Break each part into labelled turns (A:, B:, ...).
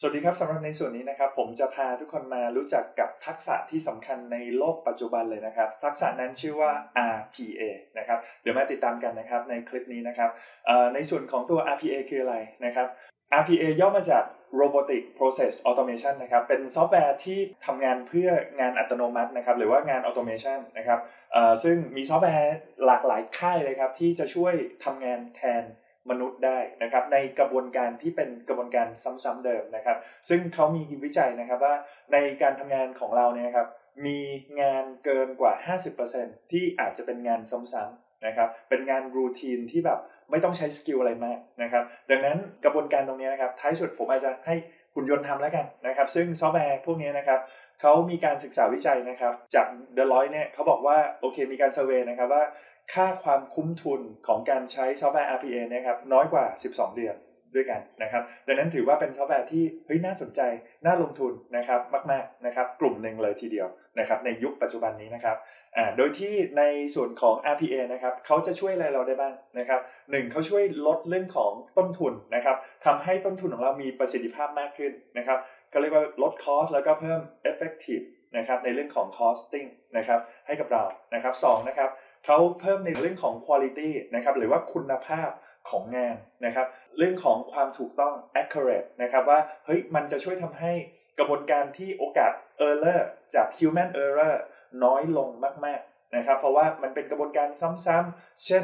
A: สวัสดีครับสำหรับในส่วนนี้นะครับ ผมจะพาทุกคนมารู้จักกับทักษะที่สำคัญในโลกปัจจุบันเลยนะครับ ทักษะนั้นชื่อว่า RPA นะครับเดี๋ยวมาติดตามกันนะครับในคลิปนี้นะครับในส่วนของตัว RPA คืออะไรนะครับ RPA ย่อมาจาก Robotic Process Automation นะครับ เป็นซอฟต์แวร์ที่ทำงานเพื่องานอัตโนมัตินะครับ หรือว่างาน Automation นะครับซึ่งมีซอฟต์แวร์หลากหลายค่ายเลยครับ ที่จะช่วยทำงานแทน มนุษย์ได้นะครับในกระบวนการที่เป็นกระบวนการซ้ำๆเดิมนะครับ ซึ่งเขามีวิจัยนะครับว่าในการทำงานของเราเนี่ยครับมีงานเกินกว่า 50%ที่อาจจะเป็นงานซ้ำๆนะครับเป็นงาน routine ที่แบบไม่ต้องใช้ skill อะไรมากนะครับดังนั้นกระบวนการตรงนี้นะครับท้ายสุดผมอาจจะให้หุ่นยนต์ทำแล้วกันนะครับซึ่งซอฟต์แวร์พวกนี้นะครับเขามีการศึกษาวิจัยนะครับจาก Deloitte เนี่ยเขาบอกว่าโอเคมีการ survey นะครับว่า ค่าความคุ้มทุนของการใช้ซอฟต์แวร์ RPA นะครับน้อยกว่า 12 เดือนด้วยกันนะครับดังนั้นถือว่าเป็นซอฟต์แวร์ที่เฮ้ยน่าสนใจ น่าลงทุนนะครับมากๆนะครับกลุ่มหนึ่งเลยทีเดียวนะครับในยุคปัจจุบันนี้นะครับอ่าโดยที่ในส่วนของ RPA นะครับเขาจะช่วยอะไรเราได้บ้างนะครับหนึ่งเขาช่วยลดเรื่องของต้นทุนนะครับทำให้ต้นทุนของเรามีประสิทธิภาพมากขึ้นนะครับก็เรียกว่าลด cost แล้วก็เพิ่ม effective นะครับในเรื่องของ costing นะครับให้กับเรานะครับสองนะครับ เขาเพิ่มในเรื่องของ quality นะครับหรือว่าคุณภาพของงานนะครับเรื่องของความถูกต้อง accurate นะครับว่าเฮ้ยมันจะช่วยทำให้กระบวนการที่โอกาส error จาก human error น้อยลงมากๆนะครับเพราะว่ามันเป็นกระบวนการซ้ำๆเช่น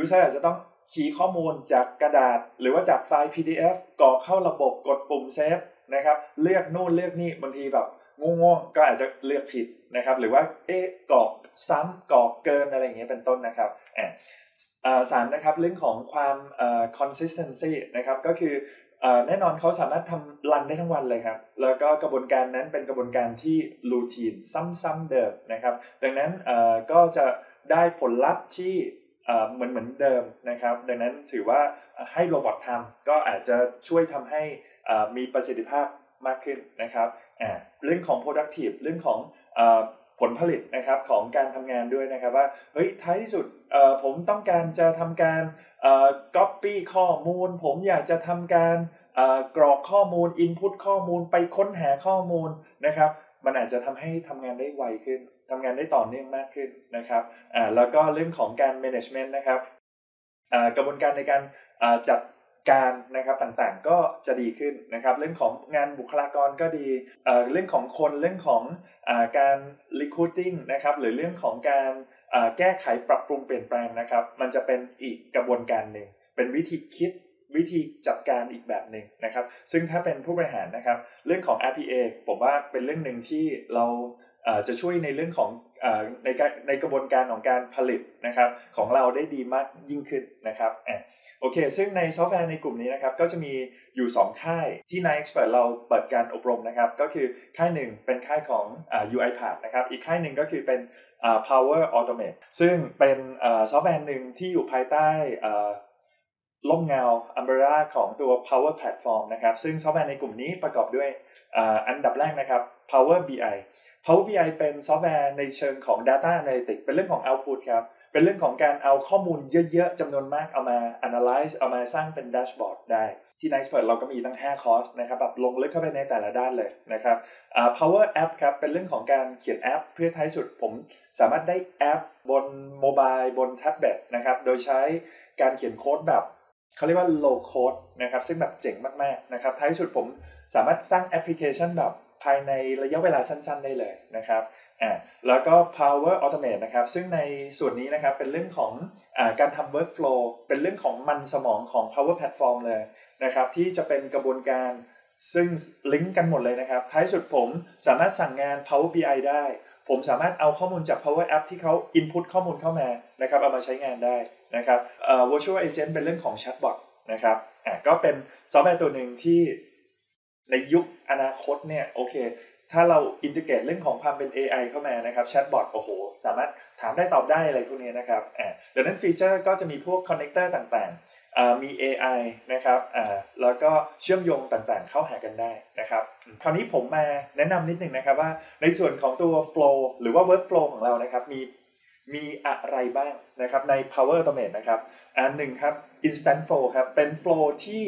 A: user อาจจะต้องคีข้อมูลจากกระดาษ หรือว่าจากไฟล์ PDF กรอกเข้าระบบกดปุ่มเซฟนะครับเลือกนู่นเลือกนี่บางทีแบบ ง่วงๆก็อาจจะเลือกผิดนะครับ หรือว่าเอ๊ะกรอกซ้ำกรอกเกินอะไรอย่างเงี้ยเป็นต้นนะครับอ่าสามนะครับเรื่องของความ consistency นะครับก็คือแน่นอนเขาสามารถทำรันได้ทั้งวันเลยครับ แล้วก็กระบวนการนั้นเป็นกระบวนการที่รูทีนซ้ำๆเดิมนะครับ ดังนั้นก็จะได้ผลลัพธ์ที่เหมือนเหมือนเดิมนะครับ ดังนั้นถือว่าให้โรบอททำก็อาจจะช่วยทำให้มีประสิทธิภาพ มากขึ้นนะครับเรื่องของ productive เรื่องของผลผลิตนะครับของการทำงานด้วยนะครับว่าเฮ้ยท้ายที่สุดผมต้องการจะทำการ copy ข้อมูล ผมอยากจะทำการกรอกข้อมูล input ข้อมูลไปค้นหาข้อมูลนะครับมันอาจจะทำให้ทำงานได้ไวขึ้นทำงานได้ต่อเนื่องมากขึ้นนะครับแล้วก็เรื่องของการ management นะครับกระบวนการในการจัด การนะครับต่างๆก็จะดีขึ้นนะครับ เรื่องของงานบุคลากรก็ดีเเรื่องของคนเรื่องของอการ recruiting นะครับหรือเรื่องของการแก้ไขปรับปรุงเปลี่ยนแปลงนะครับ มันจะเป็นอีกกระบวนการหนึ่งเป็นวิธีคิดวิธีจัดการอีกแบบหนึ่งนะครับ ซึ่งถ้าเป็นผู้บริหารนะครับ เรื่องของ RPA ผมว่าเป็นเรื่องหนึ่งที่เรา จะช่วยในเรื่องของในในกระบวนการของการผลิตนะครับของเราได้ดีมากยิ่งขึ้นนะครับโอเค ซึ่งในซอฟต์แวร์ในกลุ่มนี้นะครับก็จะมีอยู่ 2 ค่ายที่9Expert เราเปิดการอบรมนะครับ ก็คือค่ายหนึ่งเป็นค่ายของ UiPath นะครับอีกค่ายหนึ่งก็คือเป็น Power Automate ซึ่งเป็นซอฟต์แวร์หนึ่งที่อยู่ภายใต้ ร่มเงา umbrella ของตัว Power Platform นะครับ ซึ่งซอฟต์แวร์ในกลุ่มนี้ประกอบด้วยอันดับแรกนะครับ Power BI Power BI เป็นซอฟต์แวร์ในเชิงของ Data Analytics เป็นเรื่องของ Output ครับ เป็นเรื่องของการเอาข้อมูลเยอะๆจำนวนมากเอามา analyze เอามาสร้างเป็น dashboard ได้ ที่ 9Expert เราก็มีตั้ง 5 คอร์สนะครับแบบลงลึกเข้าไปในแต่ละด้านเลยนะครับ Power App ครับ เป็นเรื่องของการเขียนแอป เพื่อท้ายสุดผมสามารถได้แอปบน mobile บนแท็บเล็ตนะครับ โดยใช้การเขียนโค้ดแบบ เขาเรียกว่า low code นะครับซึ่งแบบเจ๋งมากๆนะครับท้ายสุดผมสามารถสร้างแอปพลิเคชันแบบภายในระยะเวลาสั้นๆ ได้เลยนะครับอ่าแล้วก็ Power Automate นะครับ ซึ่งในส่วนนี้นะครับเป็นเรื่องของอการทำ workflow เป็นเรื่องของมันสมองของ Power Platform เลยนะครับ ที่จะเป็นกระบวนการซึ่งลิงก์กันหมดเลยนะครับ ท้ายสุดผมสามารถสั่งงาน Power BI ได้ ผมสามารถเอาข้อมูลจาก Power App ที่เขา input ข้อมูลเข้ามานะครับเอามาใช้งานได้นะครับ virtual agent เป็นเรื่องของ chatbot นะครับอ่าก็เป็นซอฟต์แวร์ตัวหนึ่งที่ในยุคอนาคตเนี่ยโอเค ถ้าเรา integrate เรื่องของความเป็น AI เข้ามานะครับ chatbot โอ้โห สามารถถามได้ตอบได้อะไรพวกนี้นะครับอ่าดังนั้น feature ก็จะมีพวก connector ต่างๆมี AI นะครับอ่าแล้วก็เชื่อมโยงต่างๆ เข้าหากันได้นะครับ คราวนี้ผมมาแนะนำนิดหนึ่งนะครับว่าในส่วนของตัว flow หรือว่า workflow ของเรานะครับมี มีอะไรบ้างนะครับใน Power Automate นะครับอันหนึ่งครับ Instant Flow ครับเป็น flow ที่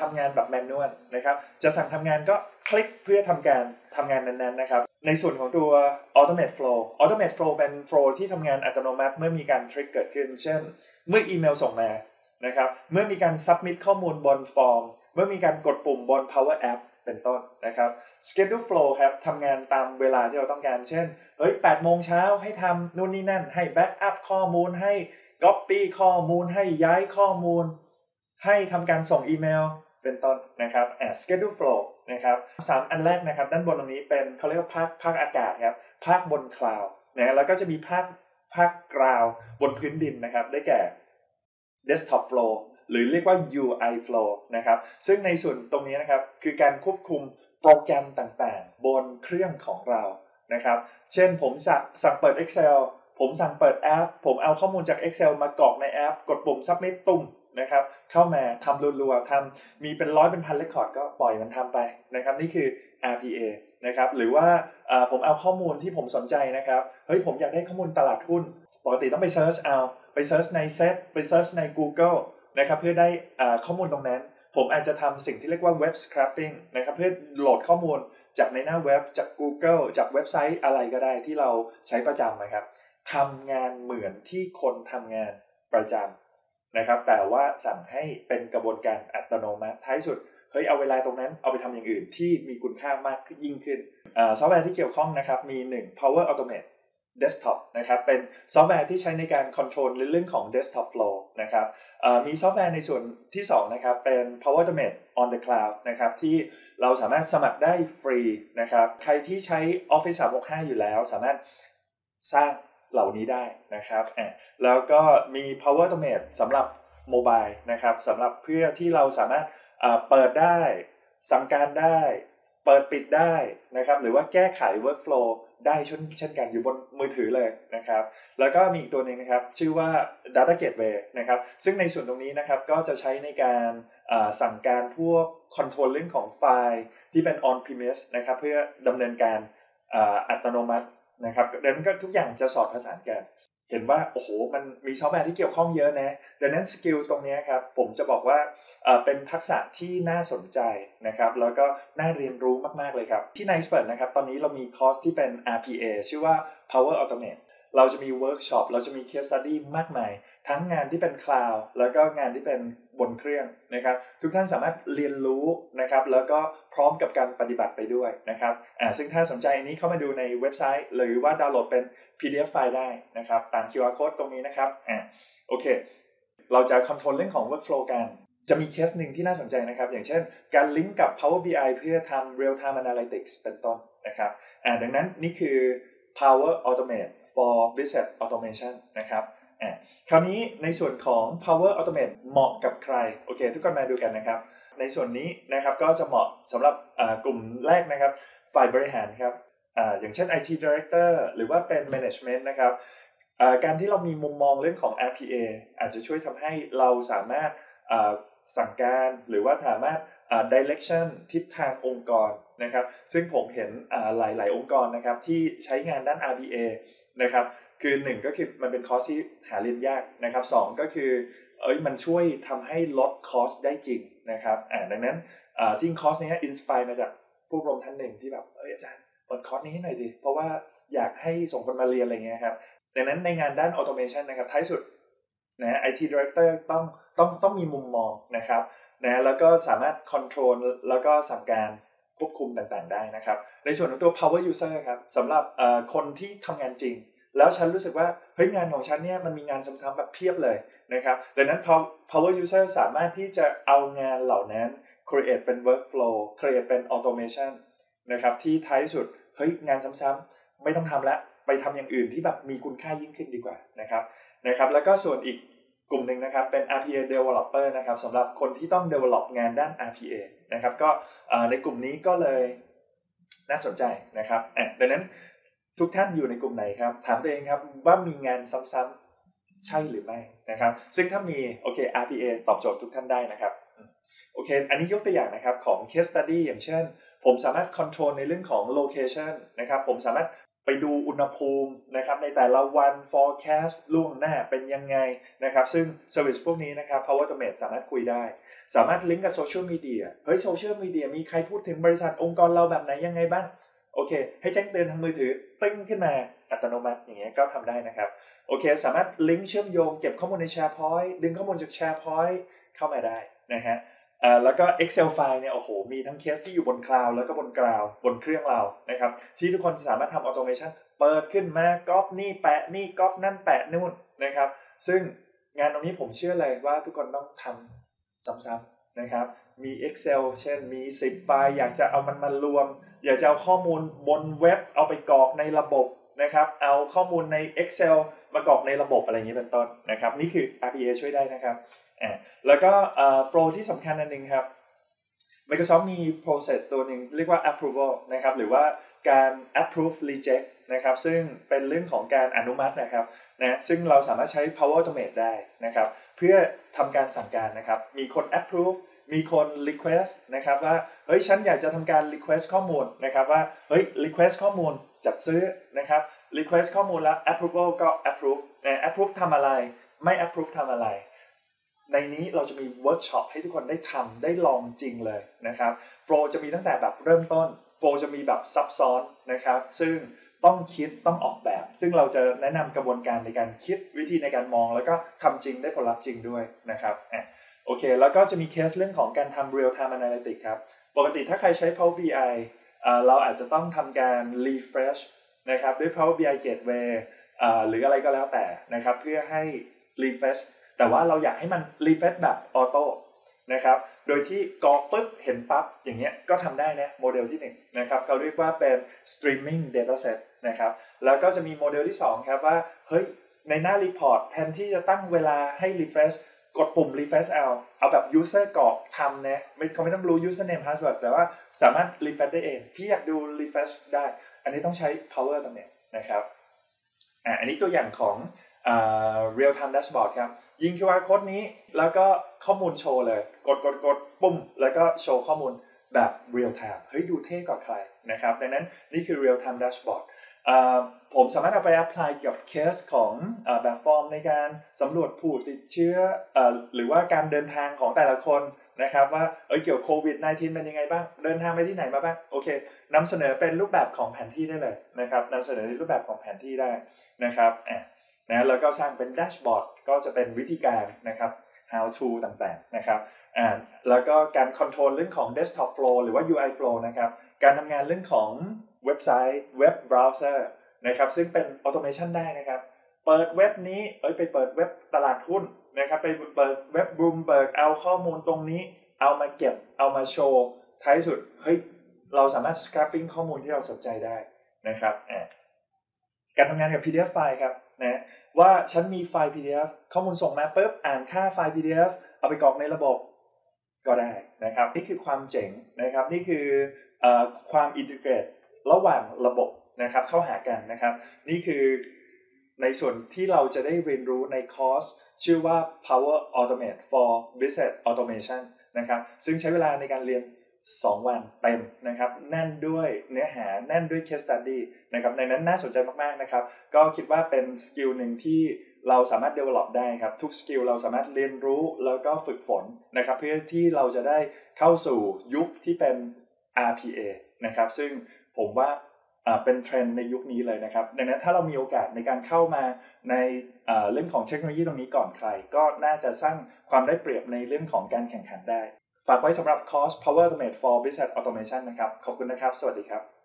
A: ทำงานแบบแมนนวลนะครับจะสั่งทำงานก็คลิกเพื่อทำการทำงานนั้นๆนะครับในส่วนของตัว Automate Flow Automate Flow เป็น flow ที่ทำงานอัตโนมัติเมื่อมีการทริกเกิดขึ้น เช่น เมื่ออีเมลส่งมานะครับเมื่อมีการ submit ข้อมูลบนฟอร์ม เมื่อมีการกดปุ่มบน Power App เป็นต้นนะครับ schedule flow ครับทำงานตามเวลาที่เราต้องการ เช่น เฮ้ย8โมงเช้าให้ทำนู่นนี่นั่น ให้ backup ข้อมูล ให้ copy ข้อมูล ให้ย้ายข้อมูล ให้ทำการส่งอีเมล เป็นต้นนะครับ schedule flow นะครับสามอันแรกนะครับ ด้านบนตรงนี้เป็นเขาเรียกว่าภาคภาคอากาศครับ ภาคบนคลาวนะแล้วก็จะมีภาคภาคกราวบนพื้นดินนะครับ ได้แก่ desktop flow หรือเรียกว่า UI flow นะครับ ซึ่งในส่วนตรงนี้นะครับ คือการควบคุมโปรแกรมต่างๆ บนเครื่องของเรานะครับ เช่นผมสั่งเปิด Excel ผมสั่งเปิดแอป ผมเอาข้อมูลจาก Excel มากรอกในแอป กดปุ่ม submit ตุ้มนะครับเข้ามาทำรัวๆทำมีเป็นร้อยเป็นพัน record ก็ปล่อยมันทำไปนะครับ นี่คือ RPA นะครับหรือว่าผมเอาข้อมูลที่ผมสนใจนะครับเฮ้ยผมอยากได้ข้อมูลตลาดหุ้น ปกติต้องไป search เอา ไป search ในเซตไป search ใน Google นะครับเพื่อได้ข้อมูลตรงนั้น ผมอาจจะทำสิ่งที่เรียกว่า web scraping นะครับเพื่อโหลดข้อมูลจากในหน้าเว็บจาก Google จากเว็บไซต์อะไรก็ได้ที่เราใช้ประจำนะครับทำงานเหมือนที่คนทำงานประจำนะครับแต่ว่าสั่งให้เป็นกระบวนการอัตโนมัติท้ายสุดเฮ้ยเอาเวลาตรงนั้นเอาไปทำอย่างอื่นที่มีคุณค่ามากยิ่งขึ้นซอฟต์แวร์ที่เกี่ยวข้องนะครับมี 1 Power Automate desktop นะครับเป็นซอฟต์แวร์ที่ใช้ในการ control เรื่องของ desktop flow นะครับมีซอฟต์แวร์ในส่วนที่2นะครับเป็น Power Automate on the cloud นะครับที่เราสามารถสมัครได้ฟรีนะครับใครที่ใช้ Office 365 อยู่แล้ว สามารถสร้างเหล่านี้ได้นะครับแล้วก็มี Power Automate สำหรับโมบายนะครับสำหรับเพื่อที่เราสามารถเปิดได้สั่งการได้ เปิดปิดได้นะครับหรือว่าแก้ไข workflow ได้เช่นเช่นกันอยู่บนมือถือเลยนะครับ แล้วก็มีอีกตัวหนึ่งนะครับ ชื่อว่า Data Gateway นะครับ ซึ่งในส่วนตรงนี้นะครับก็จะใช้ในการสั่งการพวก control เรื่องของไฟล์ที่เป็น on premise นะครับ เพื่อดำเนินการอัตโนมัตินะครับดังนั้นก็ทุกอย่างจะสอดประสานกัน เห็นว่าโอ้โหมันมีซอฟต์แวร์ที่เกี่ยวข้องเยอะนะดังนั้น skill ตรงนี้ครับผมจะบอกว่าเป็นทักษะที่น่าสนใจนะครับแล้วก็น่าเรียนรู้มาก ๆ เลยครับ ที่ n i c e p e r นะครับตอนนี้เรามีคอร์สที่เป็น RPA ชื่อว่า Power Automate เราจะมีเวิร์กช็อปเราจะมี case study มากมาย ทั้งงานที่เป็นคลาวด์แล้วก็งานที่เป็นบนเครื่องนะครับ ทุกท่านสามารถเรียนรู้นะครับ แล้วก็พร้อมกับการปฏิบัติไปด้วยนะครับอ่าซึ่งถ้าสนใจอันนี้เข้ามาดูในเว็บไซต์ หรือว่าดาวน์โหลดเป็น PDF ไฟล์ได้นะครับ ตาม QR code ตรงนี้นะครับอ่าโอเค เราจะ control เรื่องของ workflow กันจะมีเคสหนึ่งที่น่าสนใจนะครับ อย่างเช่น การลิงก์กับ Power BI เพื่อทำ real time analytics เป็นต้นนะครับอ่าดังนั้นนี่คือ Power Automate for Business Automation นะครับคราวนี้ในส่วนของ Power Automate เหมาะกับใคร โอเค ทุกคนมาดูกันนะครับ ในส่วนนี้นะครับก็จะเหมาะสำหรับกลุ่มแรกนะครับ ฝ่ายบริหารครับออย่างเช่น IT Director หรือว่าเป็น Management นะครับการที่เรามีมุมมองเรื่องของ RPA อาจจะช่วยทำให้เราสามารถสั่งการหรือว่าสามารถ direction ทิศทางองค์กร นะครับซึ่งผมเห็นหลาย ๆ องค์กรนะครับที่ใช้งานด้าน RPA นะครับคือ 1 ก็คือมันเป็นคอร์สที่หาเรียนยากนะครับ2ก็คือเอ้ยมันช่วยทำให้ลด cost ได้จริงนะครับอ่าดังนั้นจริงคอร์สนี้ inspire มาจากผู้อบรมท่านหนึ่งที่แบบเอ้ยอาจารย์เปิดคอร์สนี้ให้หน่อยดิเพราะว่าอยากให้ส่งคนมาเรียนอะไรเงี้ยครับดังนั้นในงานด้าน automation นะครับท้ายสุดนะ IT director ต้องต้องต้องมีมุมมองนะครับนะแล้วก็สามารถ control แล้วก็สั่งการ ควบคุมต่างๆ ได้นะครับ ในส่วนของตัว power user ครับสำหรับคนที่ทำงานจริง แล้วฉันรู้สึกว่าเฮ้ยงานของฉันเนี่ยมันมีงานซ้ำๆแบบเพียบเลยนะครับดังนั้น power user สามารถที่จะเอางานเหล่านั้น create เป็น workflow create เป็น automation นะครับที่ท้ายสุดเฮ้ยงานซ้ำๆไม่ต้องทำแล้วไปทำอย่างอื่นที่แบบมีคุณค่ายิ่งขึ้นดีกว่านะครับนะครับ แล้วก็ส่วนอีก กลุ่มหนึ่งนะครับเป็น RPA developer นะครับสำหรับคนที่ต้อง develop งานด้าน RPA นะครับก็ในกลุ่มนี้ก็เลยน่าสนใจนะครับดังนั้นทุกท่านอยู่ในกลุ่มไหนครับ ถามตัวเองครับว่ามีงานซ้ำๆใช่หรือไม่นะครับ ซึ่งถ้ามีโอเค RPA ตอบโจทย์ทุกท่านได้นะครับโอเค อันนี้ยกตัวอย่างนะครับของ case study อย่างเช่น ผมสามารถ control ในเรื่องของ location นะครับ ผมสามารถ ไปดูอุณหภูมินะครับในแต่ละวัน forecast ล่วงหน้าเป็นยังไงนะครับ ซึ่ง service พวกนี้นะครับ Power Automate สามารถคุยได้ สามารถลิงก์กับโซเชียลมีเดียเฮ้ยโซเชียลมีเดียมีใครพูดถึงบริษัทองค์กรเราแบบไหนยังไงบ้าง โอเค ให้แจ้งเตือนทางมือถือปิ้งขึ้นมาอัตโนมัติอย่างเงี้ยก็ทำได้นะครับ โอเค สามารถลิงก์เชื่อมโยงเก็บข้อมูลใน SharePoint ดึงข้อมูลจาก SharePoint เข้ามาได้นะฮะ แล้วก็ Excel ไฟล์เนี่ยโอ้โหมีทั้งเคสที่อยู่บนคลาวด์แล้วก็บน ground บนเครื่องเรานะครับที่ทุกคนสามารถทำ automation เปิดขึ้นมาก๊อปนี่แปะนี่ก๊อปนั่นแปะนู่นนะครับ ซึ่งงานตรงนี้ผมเชื่อเลยว่าทุกคนต้องทำซ้ำๆนะครับ มี Excel เช่นมี 10 ไฟล์อยากจะเอามันมารวม อยากจะเอาข้อมูลบนเว็บเอาไปกรอกในระบบนะครับ เอาข้อมูลใน Excel มากรอกในระบบอะไรอย่างนี้เป็นต้นนะครับ นี่คือ RPA ช่วยได้นะครับ แล้วก็ flow ที่สำคัญอันหนึ่งครับ Microsoft มี process ตัวหนึ่งเรียกว่า approval นะครับหรือว่าการ approve reject นะครับซึ่งเป็นเรื่องของการอนุมัตินะครับนะซึ่งเราสามารถใช้ Power Automate ได้นะครับเพื่อทำการสั่งการนะครับมีคน approve มีคน request นะครับว่าเฮ้ยฉันอยากจะทำการ request ข้อมูลนะครับว่าเฮ้ย request ข้อมูลจัดซื้อนะครับ request ข้อมูลแล้ว approval ก็ approve นะ approve ทำอะไรไม่ approve ทำอะไร ในนี้เราจะมีเวิร์กช็อปให้ทุกคนได้ทำได้ลองจริงเลยนะครับ flow จะมีตั้งแต่แบบเริ่มต้น flow จะมีแบบซับซ้อนนะครับ ซึ่งต้องคิดต้องออกแบบ ซึ่งเราจะแนะนำกระบวนการในการคิดวิธีในการมอง แล้วก็ทำจริงได้ผลลัพธ์จริงด้วยนะครับโอเค แล้วก็จะมีเคสเรื่องของการทำ real time analytics ครับ ปกติถ้าใครใช้ Power BI เราอาจจะต้องทำการ refresh นะครับด้วย Power BI Gateway หรืออะไรก็แล้วแต่นะครับ เพื่อให้ refresh แต่ว่าเราอยากให้มัน refresh แบบ auto นะครับ โดยที่กรอกปุ๊บเห็นปั๊บอย่างเงี้ยก็ทำได้นะโมเดลที่1 นะครับเขาเรียกว่าเป็น streaming dataset นะครับ แล้วก็จะมีโมเดลที่ 2 ครับว่า เฮ้ย ในหน้า report แทนที่จะตั้งเวลาให้ refresh กดปุ่ม refresh เอาเอาแบบ user กรอกทำนะไม่เขาไม่ต้องรู้ username password แต่ว่าสามารถ refresh ได้เอง พี่อยากดู refresh ได้ อันนี้ต้องใช้ power ตรงนี้นะครับอ่าอันนี้ตัวอย่างของ real time dashboard ครับ ยิง QR code นี้ แล้วก็ข้อมูลโชว์เลย กดกดกดปุ่ม แล้วก็โชว์ข้อมูลแบบ real time เฮ้ยดูเท่กว่าใครนะครับ ดังนั้นนี่คือ real time dashboard ผมสามารถเอาไป apply กับเคสของแบบฟอร์มในการสำรวจผู้ติดเชื้ออหรือว่าการเดินทางของแต่ละคนนะครับว่าเอ้ยเกี่ยวโควิด -19 เป็นยังไงบ้าง เดินทางไปที่ไหนมาบ้าง โอเคนำเสนอเป็นรูปแบบของแผนที่ได้เลยนะครับนำเสนอในรูปแบบของแผนที่ได้นะครับอ นะแล้วก็สร้างเป็นแดชบอร์ดก็จะเป็นวิธีการนะครับ how to ต่างๆนะครับอ่าแล้วก็การคอนโทรลเรื่องของ desktop flow หรือว่า UI flow นะครับ การทำงานเรื่องของเว็บไซต์เว็บเบราว์เซอร์นะครับซึ่งเป็น automation ได้นะครับ เปิดเว็บนี้เอ้ยไปเปิดเว็บตลาดหุ้นนะครับไปเปิดเว็บบูมเบิร์กเอาข้อมูลตรงนี้ เอามาเก็บเอามาโชว์ท้ายสุดเฮ้ยเราสามารถ scraping ข้อมูลที่เราสนใจได้นะครับ การทำงานกับ PDF ไฟล์ครับ นะว่าฉันมีไฟล์ PDF ข้อมูลส่งมาปุ๊บอ่านค่าไฟล์ PDF เอาไปกรอกในระบบก็ได้นะครับ นี่คือความเจ๋งนะครับ นี่คืออความ integrate ระหว่างระบบนะครับเข้าหากันนะครับ นี่คือในส่วนที่เราจะได้เรียนรู้ในคอร์ส ชื่อว่า Power Automate for Business Automation นะครับ ซึ่งใช้เวลาในการเรียน 2 วันเต็มนะครับแน่นด้วยเนื้อหาแน่นด้วย case study นะครับในนั้นน่าสนใจมากๆนะครับ ก็คิดว่าเป็น skill หนึ่งที่เราสามารถ develop ได้ครับทุก skill เราสามารถเรียนรู้แล้วก็ฝึกฝนนะครับ เพื่อที่เราจะได้เข้าสู่ยุคที่เป็น RPA นะครับ ซึ่งผมว่าเป็นเทรนด์ในยุคนี้เลยนะครับ ดังนั้นถ้าเรามีโอกาสในการเข้ามาในเรื่องของเทคโนโลยีตรงนี้ก่อนใคร ก็น่าจะสร้างความได้เปรียบในเรื่องของการแข่งขันได้ ฝากไว้สำหรับคอร์ส Power Automate for Business Automation นะครับ ขอบคุณนะครับ สวัสดีครับ